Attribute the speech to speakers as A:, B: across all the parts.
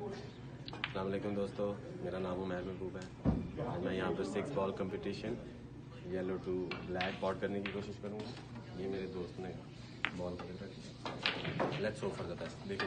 A: अलैक्म दोस्तों, मेरा नाम उमैर महबूब है। आज मैं यहाँ पर six ball competition yellow to black pot करने की कोशिश करूँगा। ये मेरे दोस्त ने बॉल पकड़ रखी let's offer for the best देखे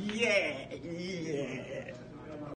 A: Yeah,
B: yeah.